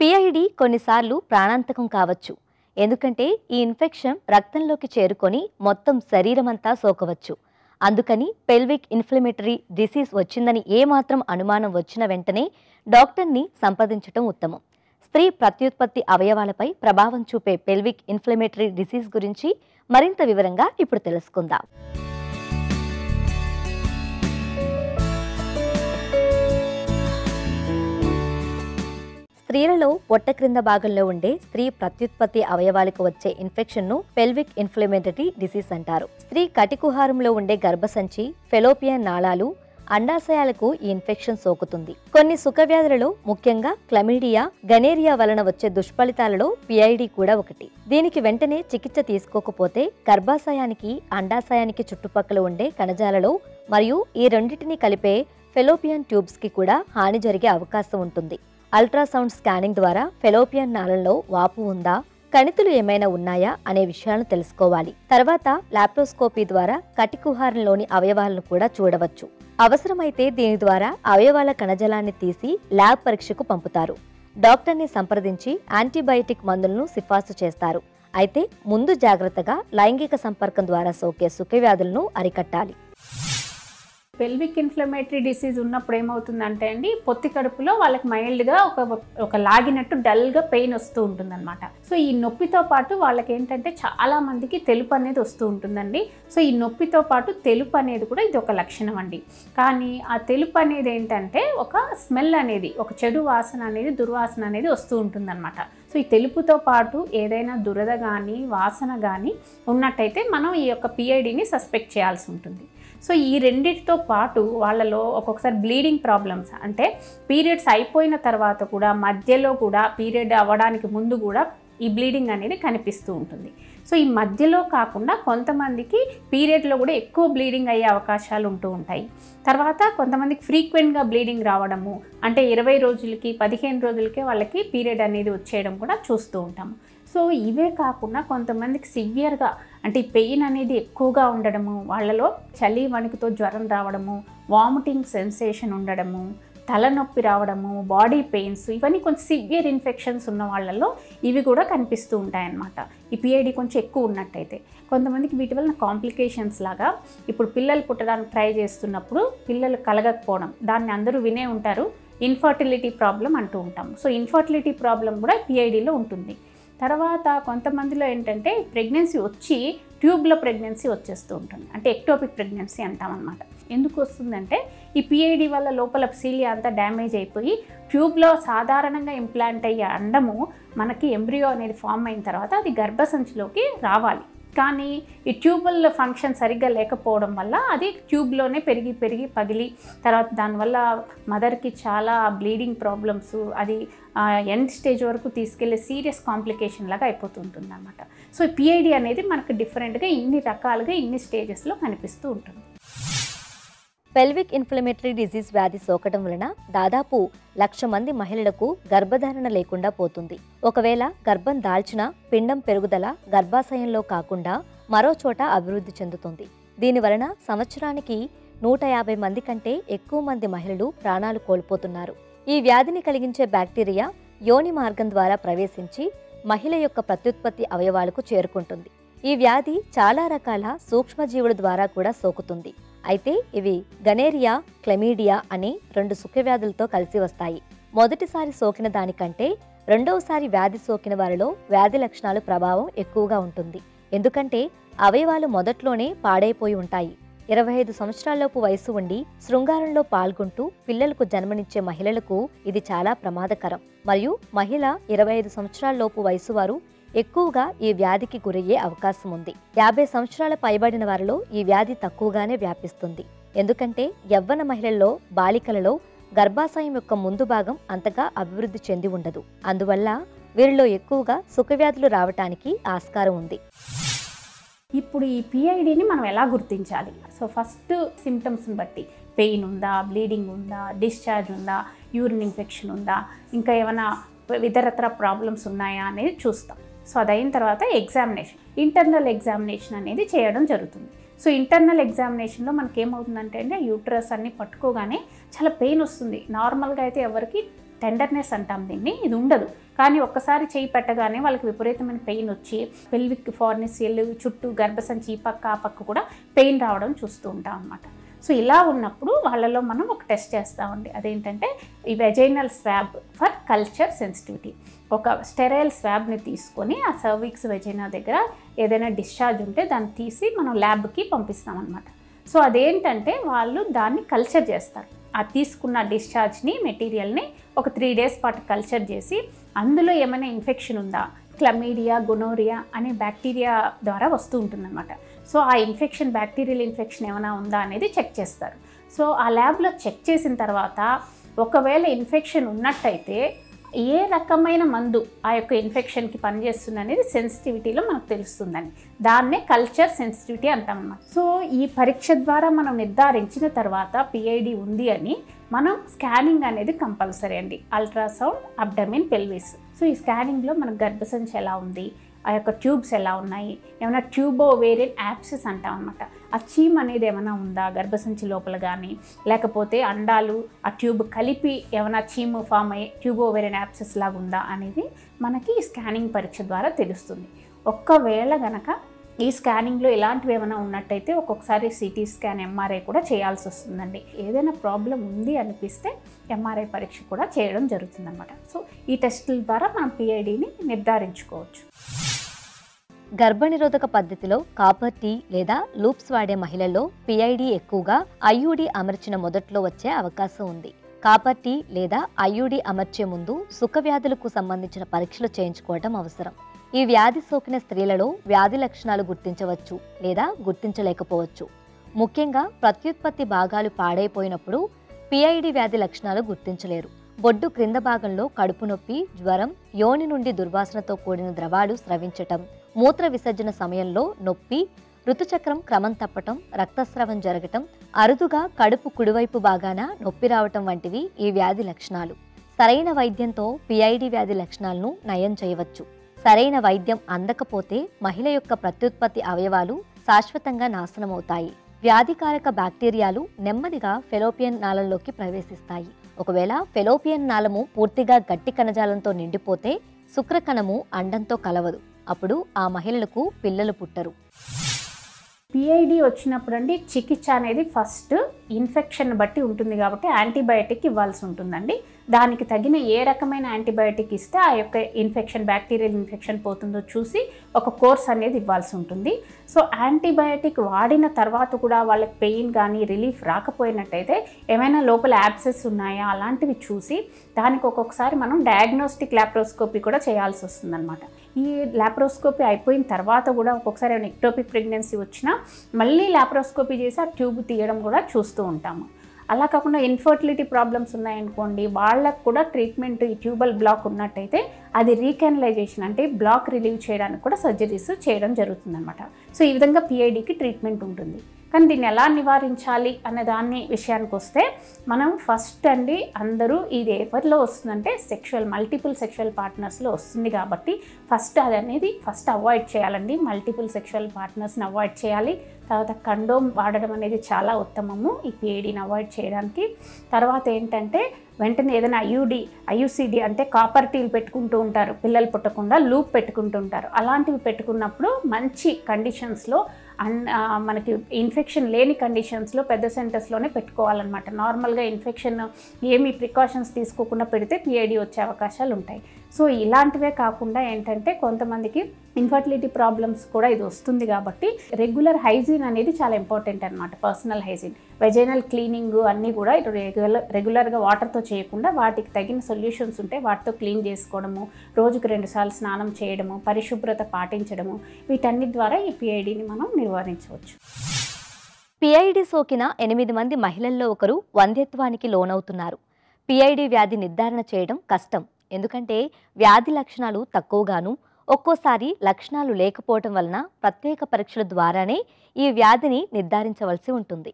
PID కొన్నిసార్లు ప్రాణాంతకం కావచ్చు. ఎందుకంటే ఈ ఇన్ఫెక్షన్ రక్తంలోకి చేరుకొని మొత్తం శరీరమంతా సోకవచ్చు. అందుకని పెల్విక్ ఇన్ఫ్లమేటరీ డిసీజ్ వచ్చిందని ఏమాత్రం అనుమానం వచ్చిన వెంటనే డాక్టర్ని సంప్రదించటం ఉత్తమం. స్త్రీ ప్రత్యుత్పత్తి అవయవాలపై ప్రభావం చూపే పెల్విక్ ఇన్ఫ్లమేటరీ డిసీజ్ గురించి మరింత వివరంగా ఇప్పుడు తెలుసుకుందాం. స్త్రీలలో పొట్ట క్రింద భాగంలో ఉండే స్త్రీ ప్రత్యుత్పత్తి అవయవాలకు వచ్చే ఇన్ఫెక్షన్ను పెల్విక్ ఇన్ఫ్లమేటరీ డిసీజ్ అంటారు. స్త్రీ కటికుహారంలో ఉండే గర్భసంచి ఫెలోపియన్ నాళాలు అండాశయాలకు ఈ ఇన్ఫెక్షన్ సోకుతుంది. కొన్ని సుఖవ్యాధులలో ముఖ్యంగా క్లమీడియా గనేరియా వలన వచ్చే దుష్ఫలితాలలో పిఐడి కూడా ఒకటి. దీనికి వెంటనే చికిత్స తీసుకోకపోతే గర్భాశయానికి అండాశయానికి చుట్టుపక్కల ఉండే కణజాలలో మరియు ఈ రెండింటిని కలిపే ఫెలోపియన్ ట్యూబ్స్కి కూడా హాని జరిగే అవకాశం ఉంటుంది. అల్ట్రాసౌండ్ స్కానింగ్ ద్వారా ఫెలోపియన్ నాళంలో వాపు ఉందా కణితులు ఏమైనా ఉన్నాయా అనే విషయాలను తెలుసుకోవాలి. తర్వాత లాప్రోస్కోపీ ద్వారా కటికుహారంలోని అవయవాలను కూడా చూడవచ్చు. అవసరమైతే దీని ద్వారా అవయవాల కణజాలాన్ని తీసి ల్యాబ్ పరీక్షకు పంపుతారు. డాక్టర్ని సంప్రదించి యాంటీబయాటిక్ మందులను సిఫార్సు చేస్తారు. అయితే ముందు జాగ్రత్తగా లైంగిక సంపర్కం ద్వారా సోకే సుఖవ్యాధులను అరికట్టాలి. పెల్విక్ ఇన్ఫ్లమేటరీ డిసీజ్ ఉన్నప్పుడు ఏమవుతుందంటే అండి పొత్తి కడుపులో వాళ్ళకి మైల్డ్గా ఒక ఒక లాగినట్టు డల్గా పెయిన్ వస్తూ ఉంటుందన్నమాట. సో ఈ నొప్పితో పాటు వాళ్ళకి ఏంటంటే చాలా మందికి తెలుపు అనేది వస్తూ ఉంటుందండి. సో ఈ నొప్పితో పాటు తెలుపు అనేది కూడా ఇది ఒక లక్షణం అండి. కానీ ఆ తెలుపు అనేది ఏంటంటే ఒక స్మెల్ అనేది ఒక చెడు వాసన అనేది దుర్వాసన అనేది వస్తూ ఉంటుందన్నమాట. సో ఈ తెలుపుతో పాటు ఏదైనా దురద కానీ వాసన కానీ ఉన్నట్టయితే మనం ఈ యొక్క పిఐడిని సస్పెక్ట్ చేయాల్సి ఉంటుంది. సో ఈ రెండిటితో పాటు వాళ్ళలో ఒక్కొక్కసారి బ్లీడింగ్ ప్రాబ్లమ్స్ అంటే పీరియడ్స్ అయిపోయిన తర్వాత కూడా మధ్యలో కూడా పీరియడ్ అవ్వడానికి ముందు కూడా ఈ బ్లీడింగ్ అనేది కనిపిస్తూ ఉంటుంది. సో ఈ మధ్యలో కాకుండా కొంతమందికి పీరియడ్లో కూడా ఎక్కువ బ్లీడింగ్ అయ్యే అవకాశాలు ఉంటూ ఉంటాయి. తర్వాత కొంతమందికి ఫ్రీక్వెంట్గా బ్లీడింగ్ రావడము అంటే ఇరవై రోజులకి పదిహేను రోజులకే వాళ్ళకి పీరియడ్ అనేది వచ్చేయడం కూడా చూస్తూ ఉంటాము. సో ఇవే కాకుండా కొంతమందికి సివియర్గా అంటే పెయిన్ అనేది ఎక్కువగా ఉండడము వాళ్ళలో చలి వణుకుతో జ్వరం రావడము వామిటింగ్ సెన్సేషన్ ఉండడము తలనొప్పి రావడము బాడీ పెయిన్స్ ఇవన్నీ కొంచెం సివియర్ ఇన్ఫెక్షన్స్ ఉన్న వాళ్ళల్లో ఇవి కూడా కనిపిస్తూ ఉంటాయన్నమాట. ఈ పిఐడి కొంచెం ఎక్కువ ఉన్నట్టయితే. కొంతమందికి వీటి వలన కాంప్లికేషన్స్ లాగా ఇప్పుడు పిల్లలు పుట్టడానికి ట్రై చేస్తున్నప్పుడు పిల్లలు కలగకపోవడం దాన్ని అందరూ వినే ఉంటారు ఇన్ఫర్టిలిటీ ప్రాబ్లం అంటూ ఉంటాం. సో ఇన్ఫర్టిలిటీ ప్రాబ్లం కూడా పిఐడిలో ఉంటుంది. తర్వాత కొంతమందిలో ఏంటంటే ప్రెగ్నెన్సీ వచ్చి ట్యూబ్లో ప్రెగ్నెన్సీ వచ్చేస్తూ ఉంటుంది. అంటే ఎక్టోపిక్ ప్రెగ్నెన్సీ అంటాం అనమాట ఎందుకు వస్తుందంటే ఈ పిఐడి వల్ల లోపల సీలియా అంతా డ్యామేజ్ అయిపోయి ట్యూబ్లో సాధారణంగా ఇంప్లాంట్ అయ్యే అండము మనకి ఎంబ్రియో అనేది ఫామ్ అయిన తర్వాత అది గర్భసంచిలోకి రావాలి. కానీ ఈ ట్యూబుల్ ఫంక్షన్ సరిగ్గా లేకపోవడం వల్ల అది ట్యూబ్లోనే పెరిగి పెరిగి పగిలి తర్వాత దానివల్ల మదర్కి చాలా బ్లీడింగ్ ప్రాబ్లమ్స్ అది ఎండ్ స్టేజ్ వరకు తీసుకెళ్ళే సీరియస్ కాంప్లికేషన్ లాగా అయిపోతుంటుంది అనమాట సో పిఐడి అనేది మనకు డిఫరెంట్గా ఇన్ని రకాలుగా ఇన్ని స్టేజెస్లో కనిపిస్తూ ఉంటుంది. పెల్విక్ ఇన్ఫ్లమేటరీ డిజీజ్ వ్యాధి సోకటం వలన దాదాపు లక్ష మంది మహిళలకు గర్భధారణ లేకుండా పోతుంది. ఒకవేళ గర్భం దాల్చిన పిండం పెరుగుదల గర్భాశయంలో కాకుండా మరో చోట అభివృద్ధి చెందుతుంది. దీని వలన సంవత్సరానికి నూట యాభై మంది కంటే ఎక్కువ మంది మహిళలు ప్రాణాలు కోల్పోతున్నారు. ఈ వ్యాధిని కలిగించే బ్యాక్టీరియా యోని మార్గం ద్వారా ప్రవేశించి మహిళ యొక్క ప్రత్యుత్పత్తి అవయవాలకు చేరుకుంటుంది. ఈ వ్యాధి చాలా రకాల సూక్ష్మజీవుల ద్వారా కూడా సోకుతుంది. అయితే ఇవి గనేరియా క్లమీడియా అనే రెండు సుఖవ్యాధులతో కలిసి వస్తాయి. మొదటిసారి సోకిన దానికంటే రెండవసారి వ్యాధి సోకిన వారిలో వ్యాధి లక్షణాలు ప్రభావం ఎక్కువగా ఉంటుంది. ఎందుకంటే అవయవాలు మొదట్లోనే పాడైపోయి ఉంటాయి. ఇరవై ఐదు సంవత్సరాలలోపు వయసు ఉండి శృంగారంలో పాల్గొంటూ పిల్లలకు జన్మనిచ్చే మహిళలకు ఇది చాలా ప్రమాదకరం. మరియు మహిళ ఇరవై ఐదు సంవత్సరాలలోపు వయసు వారు ఎక్కువగా ఈ వ్యాధికి గురయ్యే అవకాశం ఉంది. యాభై సంవత్సరాల పైబడిన వారిలో ఈ వ్యాధి తక్కువగానే వ్యాపిస్తుంది. ఎందుకంటే యవ్వన మహిళల్లో బాలికలలో గర్భాశయం యొక్క ముందు భాగం అంతగా అభివృద్ధి చెంది ఉండదు. అందువల్ల వీరిలో ఎక్కువగా సుఖవ్యాధులు రావటానికి ఆస్కారం ఉంది. ఇప్పుడు ఈ పిఐడిని మనం ఎలా గుర్తించాలి? సో ఫస్ట్ సిమ్టమ్స్ని బట్టి పెయిన్ ఉందా బ్లీడింగ్ ఉందా డిశ్చార్జ్ ఉందా యూరిన్ ఇన్ఫెక్షన్ ఉందా ఇంకా ఏమైనా ఇతరత్ర ప్రాబ్లమ్స్ ఉన్నాయా అనేది చూస్తాం. సో అది అయిన తర్వాత ఎగ్జామినేషన్. ఇంటర్నల్ ఎగ్జామినేషన్ అనేది చేయడం జరుగుతుంది. సో ఇంటర్నల్ ఎగ్జామినేషన్లో మనకి ఏమవుతుందంటే అంటే యూట్రస్ అన్ని పట్టుకోగానే చాలా పెయిన్ వస్తుంది. నార్మల్గా అయితే ఎవరికి టెండర్నెస్ అంటాం దీన్ని ఇది ఉండదు. కానీ ఒక్కసారి చేయి పెట్టగానే వాళ్ళకి విపరీతమైన పెయిన్ వచ్చి పెల్విక్ ఫార్నిసియల్ చుట్టూ గర్భసంచి ఈ పక్క ఆ పక్క కూడా పెయిన్ రావడం చూస్తూ ఉంటాం అనమాట సో ఇలా ఉన్నప్పుడు వాళ్ళలో మనం ఒక టెస్ట్ చేస్తామండి. అదేంటంటే ఈ vaginal swab for culture sensitivity ఒక స్టెరైల్ స్వాబ్ని తీసుకొని ఆ సర్విక్స్ వెజైనా దగ్గర ఏదైనా డిశ్చార్జ్ ఉంటే దాన్ని తీసి మనం ల్యాబ్కి పంపిస్తామన్నమాట. సో అదేంటంటే వాళ్ళు దాన్ని కల్చర్ చేస్తారు. ఆ తీసుకున్న డిశ్చార్జ్ని మెటీరియల్ని ఒక త్రీ డేస్ పాటు కల్చర్ చేసి అందులో ఏమైనా ఇన్ఫెక్షన్ ఉందా? క్లమీడియా గొనోరియా అనే బ్యాక్టీరియా ద్వారా వస్తూ ఉంటుందన్నమాట. సో ఆ ఇన్ఫెక్షన్ బ్యాక్టీరియల్ ఇన్ఫెక్షన్ ఏమైనా ఉందా అనేది చెక్ చేస్తారు. సో ఆ ల్యాబ్లో చెక్ చేసిన తర్వాత ఒకవేళ ఇన్ఫెక్షన్ ఉన్నట్టయితే ఏ రకమైన మందు ఆ యొక్క ఇన్ఫెక్షన్కి పనిచేస్తుంది అనేది సెన్సిటివిటీలో మనకు తెలుస్తుందని దాన్నే కల్చర్ సెన్సిటివిటీ అంటాం అన్నమాట. సో ఈ పరీక్ష ద్వారా మనం నిర్ధారించిన తర్వాత పిఐడి ఉంది అని మనం స్కానింగ్ అనేది కంపల్సరీ అండి. Ultrasound abdomen pelvis. సో ఈ స్కానింగ్లో మన గర్భసంచి ఎలా ఉంది? ఆ యొక్క ట్యూబ్స్ ఎలా ఉన్నాయి? ఏమైనా ట్యూబో వేరియన్ యాప్సెస్ అంటాం అనమాట ఆ చీమ్ అనేది ఏమైనా ఉందా గర్భసంచి లోపల కానీ లేకపోతే అండాలు ఆ ట్యూబ్ కలిపి ఏమైనా చీమ్ ఫామ్ అయ్యే ట్యూబో వేరియన్ యాప్సెస్ లాగా ఉందా అనేది మనకి ఈ స్కానింగ్ పరీక్ష ద్వారా తెలుస్తుంది. ఒక్కవేళ గనక ఈ స్కానింగ్లో ఇలాంటివి ఏమైనా ఉన్నట్టయితే ఒక్కొక్కసారి సిటీ స్కాన్ ఎంఆర్ఐ కూడా చేయాల్సి వస్తుందండి. ఏదైనా ప్రాబ్లం ఉంది అనిపిస్తే ఎంఆర్ఐ పరీక్ష కూడా చేయడం జరుగుతుందన్నమాట. సో ఈ టెస్టుల ద్వారా మనం పిఐడిని నిర్ధారించుకోవచ్చు. గర్భనిరోధక పద్ధతిలో కాపర్ టీ లేదా లూప్స్ వాడే మహిళల్లో పిఐడి ఎక్కువగా ఐయుడి అమర్చిన మొదట్లో వచ్చే అవకాశం ఉంది. కాపర్ టీ లేదా ఐయుడి అమర్చే ముందు సుఖవ్యాధులకు సంబంధించిన పరీక్షలు చేయించుకోవడం అవసరం. ఈ వ్యాధి సోకిన స్త్రీలలో వ్యాధి లక్షణాలు గుర్తించవచ్చు లేదా గుర్తించలేకపోవచ్చు. ముఖ్యంగా ప్రత్యుత్పత్తి భాగాలు పాడైపోయినప్పుడు పిఐడి వ్యాధి లక్షణాలు గుర్తించలేరు. బొడ్డు క్రింద భాగంలో కడుపు నొప్పి జ్వరం యోని నుండి దుర్వాసనతో కూడిన ద్రవాలు స్రవించటం మూత్ర విసర్జన సమయంలో నొప్పి ఋతుచక్రం క్రమం తప్పటం రక్తస్రావం జరగటం అరుదుగా కడుపు కుడివైపు భాగాన నొప్పి రావటం వంటివి ఈ వ్యాధి లక్షణాలు. సరైన వైద్యంతో పిఐడి వ్యాధి లక్షణాలను నయం చేయవచ్చు. సరైన వైద్యం అందకపోతే మహిళ యొక్క ప్రత్యుత్పత్తి అవయవాలు శాశ్వతంగా నాశనమవుతాయి. వ్యాధికారక బ్యాక్టీరియాలు నెమ్మదిగా ఫెలోపియన్ నాళంలోకి ప్రవేశిస్తాయి. ఒకవేళ ఫెలోపియన్ నాళము పూర్తిగా గట్టి కణజాలంతో నిండిపోతే శుక్రకణము అండంతో కలవదు. అప్పుడు ఆ మహిళలకు పిల్లలు పుట్టరు. పిఐడి వచ్చినప్పుడు అండి చికిత్స అనేది ఫస్ట్ ఇన్ఫెక్షన్ బట్టి ఉంటుంది కాబట్టి యాంటీబయాటిక్ ఇవ్వాల్సి ఉంటుందండి. దానికి తగిన ఏ రకమైన యాంటీబయాటిక్ ఇస్తే ఆ యొక్క ఇన్ఫెక్షన్ బ్యాక్టీరియల్ ఇన్ఫెక్షన్ పోతుందో చూసి ఒక కోర్స్ అనేది ఇవ్వాల్సి ఉంటుంది. సో యాంటీబయాటిక్ వాడిన తర్వాత కూడా వాళ్ళకి పెయిన్ కానీ రిలీఫ్ రాకపోయినట్టయితే ఏమైనా లోపల యాబ్సెస్ ఉన్నాయా అలాంటివి చూసి దానికి ఒక్కొక్కసారి మనం డయాగ్నోస్టిక్ ల్యాప్రోస్కోపీ కూడా చేయాల్సి వస్తుందన్నమాట. ఈ ల్యాప్రోస్కోపీ అయిపోయిన తర్వాత కూడా ఒక్కొక్కసారి ఏమైనా ఎక్టోపిక్ ప్రెగ్నెన్సీ వచ్చినా మళ్ళీ ల్యాప్రోస్కోపీ చేసి ఆ ట్యూబ్ తీయడం కూడా చూస్తూ ఉంటాము. అలా కాకుండా ఇన్ఫర్టిలిటీ ప్రాబ్లమ్స్ ఉన్నాయనుకోండి వాళ్ళకు కూడా ట్రీట్మెంట్ ఈ ట్యూబల్ బ్లాక్ ఉన్నట్టయితే అది రీకెనలైజేషన్ అంటే బ్లాక్ రిలీవ్ చేయడానికి కూడా సర్జరీస్ చేయడం జరుగుతుందన్నమాట. సో ఈ విధంగా పిఐడికి ట్రీట్మెంట్ ఉంటుంది. కానీ దీన్ని ఎలా నివారించాలి అనే దాన్ని విషయానికి వస్తే మనం ఫస్ట్ అండి అందరూ ఇది ఎవరిలో వస్తుందంటే సెక్షువల్ మల్టిపుల్ సెక్షువల్ పార్ట్నర్స్లో వస్తుంది కాబట్టి ఫస్ట్ అది అనేది ఫస్ట్ అవాయిడ్ చేయాలండి. మల్టిపుల్ సెక్షువల్ పార్ట్నర్స్ని అవాయిడ్ చేయాలి. తర్వాత కండోమ్ వాడడం అనేది చాలా ఉత్తమము. ఈ పేడిని అవాయిడ్ చేయడానికి. తర్వాత ఏంటంటే వెంటనే ఏదైనా ఐయుడి ఐయుసిడి అంటే కాపర్ టీలు పెట్టుకుంటూ ఉంటారు. పిల్లలు పుట్టకుండా లూప్ పెట్టుకుంటూ ఉంటారు. అలాంటివి పెట్టుకున్నప్పుడు మంచి కండిషన్స్లో అన్ మనకి ఇన్ఫెక్షన్ లేని కండిషన్స్లో పెద్ద సెంటర్స్లోనే పెట్టుకోవాలన్నమాట. నార్మల్గా ఇన్ఫెక్షన్ ఏమీ ప్రికాషన్స్ తీసుకోకుండా పెడితే పిఐడి వచ్చే అవకాశాలు ఉంటాయి. సో ఇలాంటివే కాకుండా ఏంటంటే కొంతమందికి ఇన్ఫర్టిలిటీ ప్రాబ్లమ్స్ కూడా ఇది వస్తుంది కాబట్టి రెగ్యులర్ హైజీన్ అనేది చాలా ఇంపార్టెంట్ అనమాట పర్సనల్ హైజీన్ వెజైనల్ క్లీనింగ్ అన్నీ కూడా ఇటు రెగ్యులర్ రెగ్యులర్గా వాటర్తో చేయకుండా వాటికి తగిన సొల్యూషన్స్ ఉంటే వాటితో క్లీన్ చేసుకోవడము రోజుకు రెండుసార్లు స్నానం చేయడము పరిశుభ్రత పాటించడము వీటన్ని ద్వారా ఈ పిఐడిని మనం నివారించవచ్చు. పిఐడి సోకిన ఎనిమిది మంది మహిళల్లో ఒకరు వంధ్యత్వానికి లోనవుతున్నారు. పిఐడి వ్యాధి నిర్ధారణ చేయడం కష్టం. ఎందుకంటే వ్యాధి లక్షణాలు తక్కువగాను ఒక్కోసారి లక్షణాలు లేకపోవటం వలన ప్రత్యేక పరీక్షల ద్వారానే ఈ వ్యాధిని నిర్ధారించవలసి ఉంటుంది.